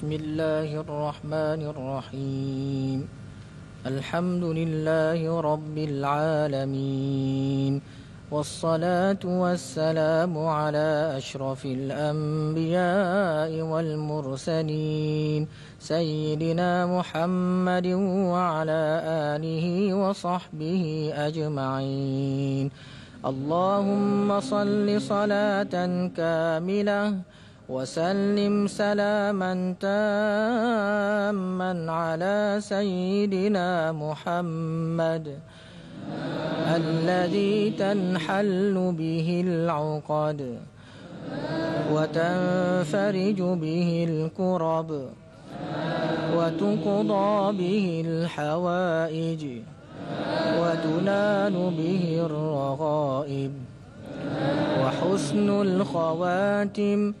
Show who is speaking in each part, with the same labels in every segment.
Speaker 1: بسم الله الرحمن الرحيم. الحمد لله رب العالمين. والصلاة والسلام على أشرف الأنبياء والمرسلين. سيدنا محمد وعلى آله وصحبه أجمعين. اللهم صل صلاة كاملة وسلم سلاما تاما على سيدنا محمد الذي تنحل به العقد وتنفرج به الكرب وتقضى به الحوائج وتنال به الرغائب وحسن الخواتم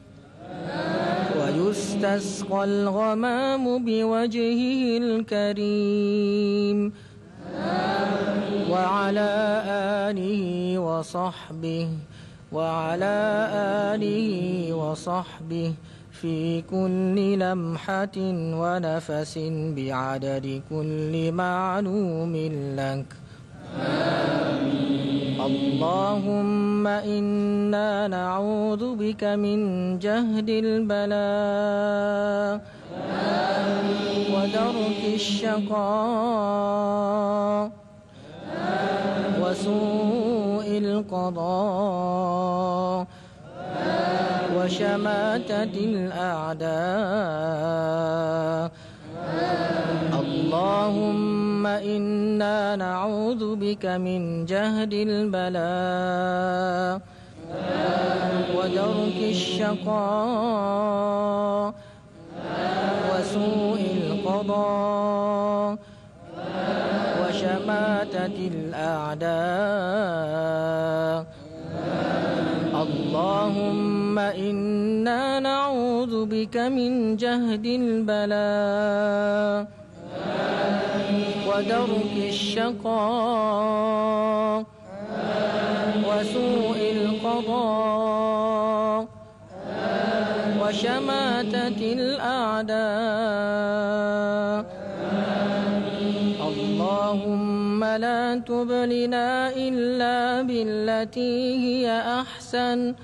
Speaker 1: ويستسقى الغمام بوجهه الكريم. وعلى آله وصحبه وعلى آله وصحبه في كل لمحة ونفس بعدد كل معلوم لك. اللهم إنا نعوذ بك من جهد البلاء ودرك الشقاء وسوء القضاء وشماتة الأعداء اللهم إنا نعوذ بك من جهد البلاء ودرك الشقاء وسوء القضاء وشماتة الأعداء اللهم إنا نعوذ بك من جهد البلاء ودرك الشقاء وسوء القضاء وشماتة الأعداء. اللهم لا تبلنا إلا بالتي هي أحسن.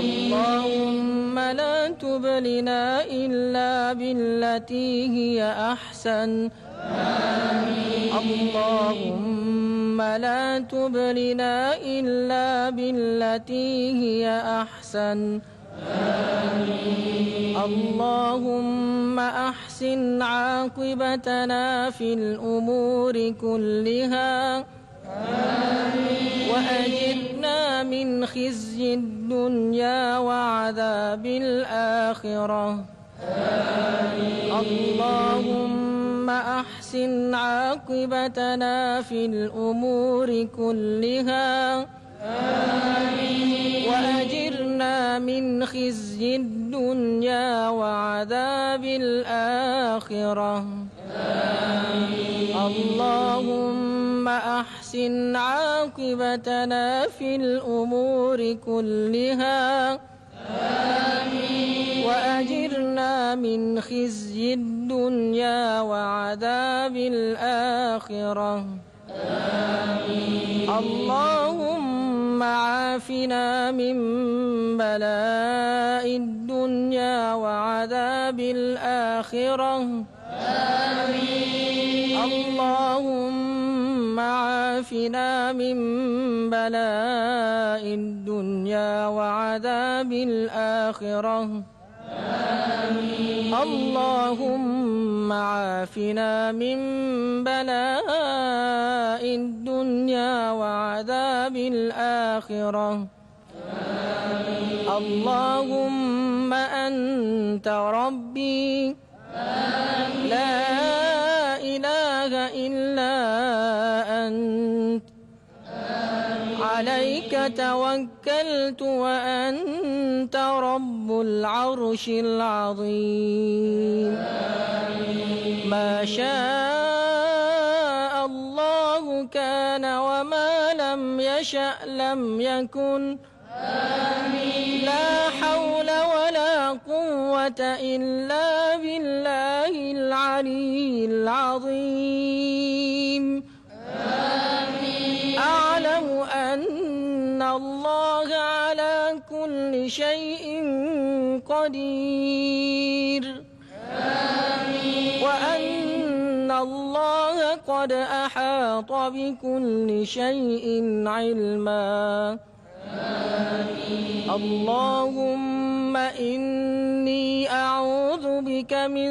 Speaker 1: اللهم لا تبلنا إلا بالتي هي أحسن. اللهم لا تبلنا إلا بالتي هي أحسن. اللهم أحسن عاقبتنا في الأمور كلها. وأجرنا من خزي الدنيا وعذاب الآخرة. اللهم أحسن عاقبتنا في الأمور كلها. وأجرنا من خزي الدنيا وعذاب الآخرة. اللهم أحسن عاقبتنا في الأمور كلها. وأجرنا من خزي الدنيا وعذاب الآخرة. اللهم عافنا من بلاء الدنيا وعذاب الآخرة. اللهم عافنا من بلاء الدنيا وعذاب الآخرة. اللهم عافنا من بلاء الدنيا وعذاب الآخرة. اللهم أنت ربي. لا عليك توكلت وأنت رب العرش العظيم. ما شاء الله كان وما لم يشأ لم يكن. لا حول ولا قوة إلا بالله العلي العظيم. شيء قدير. آمين وأن الله قد أحاط بكل شيء علما. آمين اللهم إني أعوذ بك من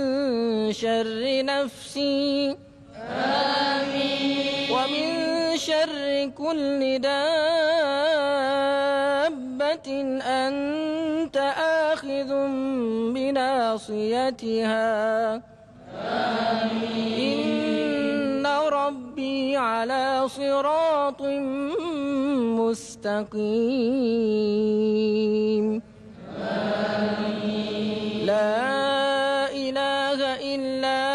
Speaker 1: شر نفسي. آمين ومن شر كل دابة أنت آخذ بناصيتها. إن ربي على صراط مستقيم. لا إله إلا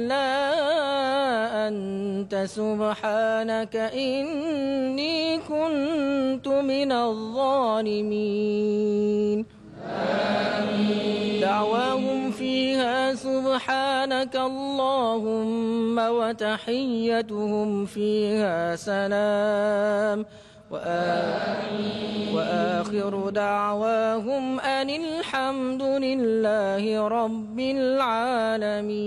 Speaker 1: أنت سبحانك إني كنت من الظالمين. دعواهم فيها سبحانك اللهم وتحيتهم فيها سلام. وآخر دعواهم أن الحمد لله رب العالمين.